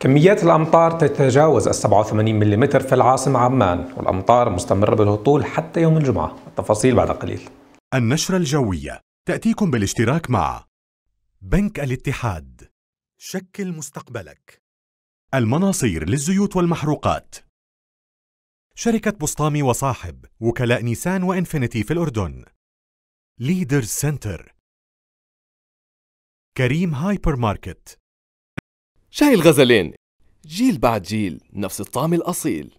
كميات الأمطار تتجاوز ال 87 ملم في العاصمة عمان والأمطار مستمرة بالهطول حتى يوم الجمعة. التفاصيل بعد قليل. النشرة الجوية. تأتيكم بالاشتراك مع بنك الاتحاد. شكل مستقبلك. المناصير للزيوت والمحروقات. شركة بسطامي وصاحب وكلاء نيسان وإنفينيتي في الأردن. ليدرز سنتر كريم هايبر ماركت. شاي الغزلين. جيل بعد جيل نفس الطعم الأصيل.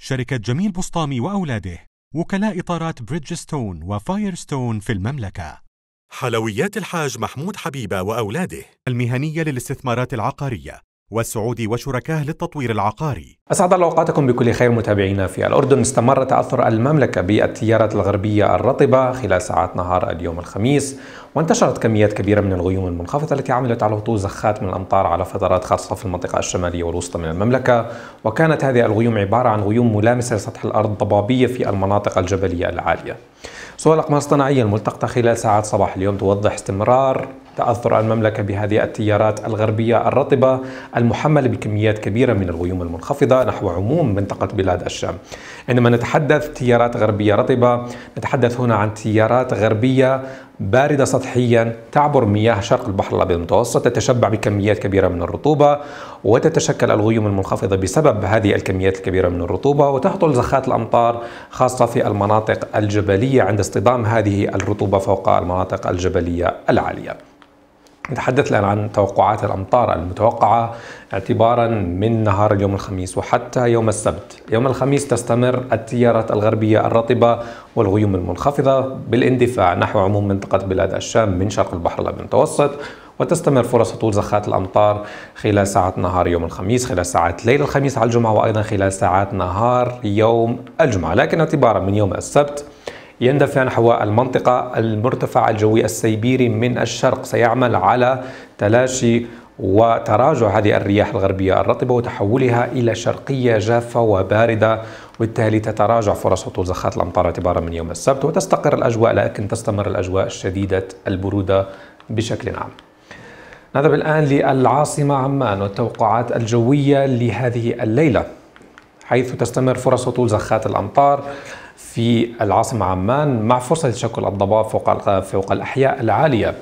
شركة جميل بسطامي وأولاده وكلاء إطارات بريدجستون وفايرستون في المملكة. حلويات الحاج محمود حبيبة وأولاده. المهنية للاستثمارات العقارية. والسعودي وشركاه للتطوير العقاري. أسعد الله أوقاتكم بكل خير متابعينا في الأردن. استمر تأثر المملكة بالتيارات الغربية الرطبة خلال ساعات نهار اليوم الخميس وانتشرت كميات كبيرة من الغيوم المنخفضة التي عملت على هطول زخات من الأمطار على فترات خاصة في المنطقة الشمالية والوسطى من المملكة. وكانت هذه الغيوم عبارة عن غيوم ملامسة لسطح الأرض ضبابية في المناطق الجبلية العالية. صور الأقمار الصناعية الملتقطة خلال ساعات صباح اليوم توضح استمرار تأثر المملكة بهذه التيارات الغربية الرطبة المحملة بكميات كبيرة من الغيوم المنخفضة نحو عموم منطقة بلاد الشام. عندما نتحدث تيارات غربية رطبة نتحدث هنا عن تيارات غربية باردة سطحيا تعبر مياه شرق البحر الأبيض المتوسط تتشبع بكميات كبيرة من الرطوبة وتتشكل الغيوم المنخفضة بسبب هذه الكميات الكبيرة من الرطوبة وتهطل زخات الأمطار خاصة في المناطق الجبلية عند اصطدام هذه الرطوبة فوق المناطق الجبلية العالية. نتحدث الآن عن توقعات الأمطار المتوقعة اعتبارا من نهار اليوم الخميس وحتى يوم السبت. يوم الخميس تستمر التيارات الغربية الرطبة والغيوم المنخفضة بالإندفاع نحو عموم منطقة بلاد الشام من شرق البحر المتوسط وتستمر فرص هطول زخات الأمطار خلال ساعات نهار يوم الخميس خلال ساعات ليل الخميس على الجمعة وأيضا خلال ساعات نهار يوم الجمعة. لكن اعتبارا من يوم السبت يندفع نحو المنطقة المرتفع الجوي السيبيري من الشرق سيعمل على تلاشي وتراجع هذه الرياح الغربية الرطبة وتحولها إلى شرقية جافة وباردة وبالتالي تتراجع فرص هطول زخات الأمطار اعتبارا من يوم السبت وتستقر الأجواء لكن تستمر الأجواء شديدة البرودة بشكل عام. نذهب الآن للعاصمة عمان والتوقعات الجوية لهذه الليلة حيث تستمر فرص هطول زخات الأمطار في العاصمة عمان مع فرصة تشكل الضباب فوق فوق الأحياء العالية.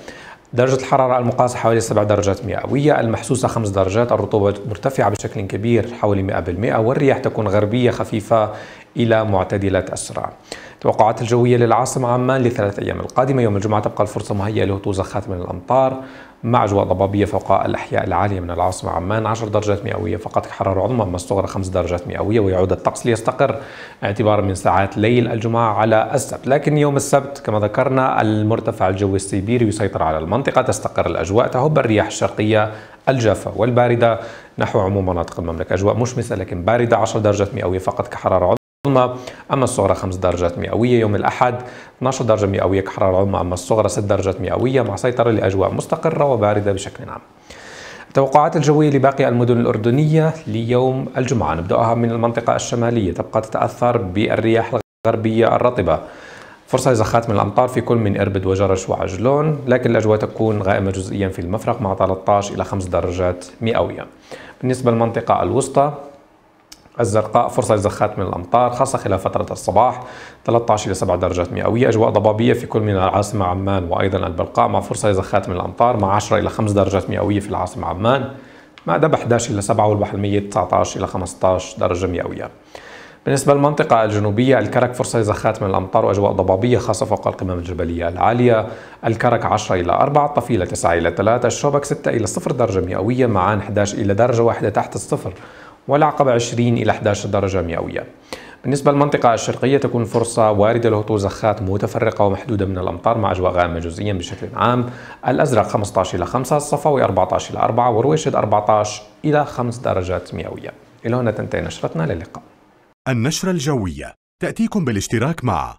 درجة الحرارة المقاسة حوالي 7 درجات مئوية المحسوسة 5 درجات الرطوبة مرتفعة بشكل كبير حوالي 100% والرياح تكون غربية خفيفة إلى معتدلة السرعة توقعات الجوية للعاصمة عمان لثلاث أيام القادمة. يوم الجمعة تبقى الفرصة مهيئة لهطول زخات من الأمطار مع أجواء ضبابية فوق الأحياء العالية من العاصمة عمان. 10 درجات مئوية فقط حرارة عظمى أما الصغرى 5 درجات مئوية ويعود الطقس ليستقر. اعتبارا من ساعات ليل الجمعة على السبت. لكن يوم السبت كما ذكرنا المرتفع الجوي السيبيري يسيطر على المنطقة. تستقر الأجواء تهب الرياح الشرقية الجافة والباردة. نحو عموم مناطق المملكة أجواء مشمسة لكن باردة 10 درجات مئوية فقط كحرارة العظمى أما الصغرى 5 درجات مئوية يوم الأحد 12 درجة مئوية كحرارة عظمى أما الصغرى 6 درجات مئوية مع سيطرة لأجواء مستقرة وباردة بشكل عام. التوقعات الجوية لباقي المدن الأردنية ليوم الجمعة. نبدأها من المنطقة الشمالية. تبقى تتأثر بالرياح الغربية الرطبة. فرصة لزخات من الأمطار في كل من إربد وجرش وعجلون لكن الأجواء تكون غائمة جزئيا في المفرق مع 13 إلى 5 درجات مئوية. بالنسبة للمنطقة الوسطى الزرقاء فرصة لزخات من الأمطار خاصة خلال فترة الصباح. 13 إلى 7 درجات مئوية. أجواء ضبابية في كل من العاصمة عمان وأيضا البلقاء مع فرصة لزخات من الأمطار. مع 10 إلى 5 درجات مئوية في العاصمة عمان. مع دب 11 إلى 7 والبحر الميت 19 إلى 15 درجة مئوية. بالنسبة للمنطقة الجنوبية الكرك فرصة لزخات من الأمطار وأجواء ضبابية خاصة فوق القمم الجبلية العالية. الكرك 10 إلى 4 الطفيلة 9 إلى 3 الشوبك 6 إلى 0 درجة مئوية معان 11 إلى درجة واحدة تحت الصفر. والعقبة 20 إلى 11 درجة مئوية. بالنسبة للمنطقة الشرقية تكون فرصة واردة لهطول زخات متفرقة ومحدودة من الأمطار مع أجواء غامة جزئيا بشكل عام. الأزرق 15 إلى 5 الصفوي 14 إلى 4 ورويشد 14 إلى 5 درجات مئوية. إلى هنا تنتهي نشرتنا للقاء. النشرة الجوية. تأتيكم بالاشتراك مع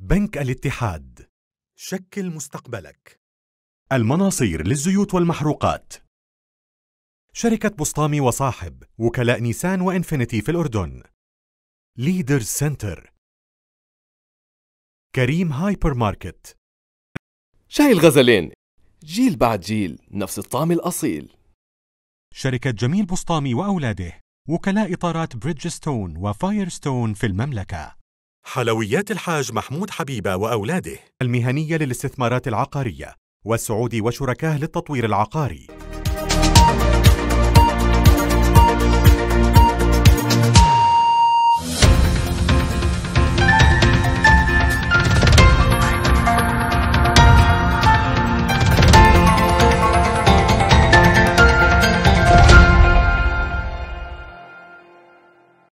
بنك الاتحاد. شكل مستقبلك. المناصير للزيوت والمحروقات. شركة بسطامي وصاحب وكلاء نيسان وإنفينيتي في الأردن. ليدرز سنتر كريم هايبر ماركت شاي الغزلين. جيل بعد جيل نفس الطعم الأصيل. شركة جميل بسطامي وأولاده وكلاء إطارات بريدجستون وفايرستون في المملكة. حلويات الحاج محمود حبيبة وأولاده. المهنية للاستثمارات العقارية والسعودي وشركاه للتطوير العقاري.